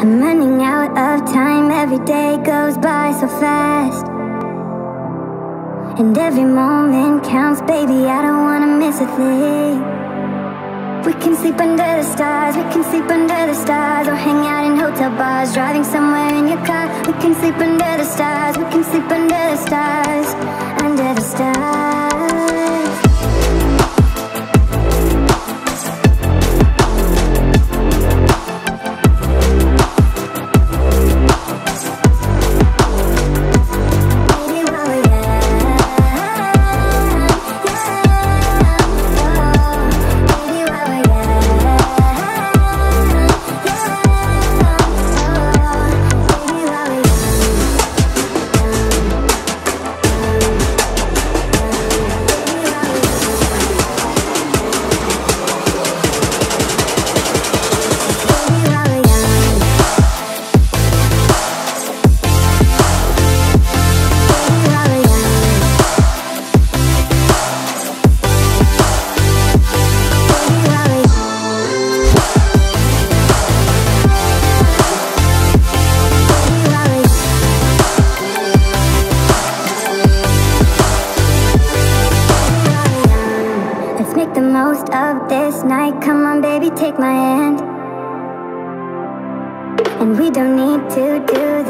I'm running out of time, every day goes by so fast. And every moment counts, baby, I don't wanna miss a thing. We can sleep under the stars, we can sleep under the stars, or hang out in hotel bars, driving somewhere in your car. We can sleep under the stars, we can sleep under the stars, this night. Come on, baby, take my hand. And we don't need to do the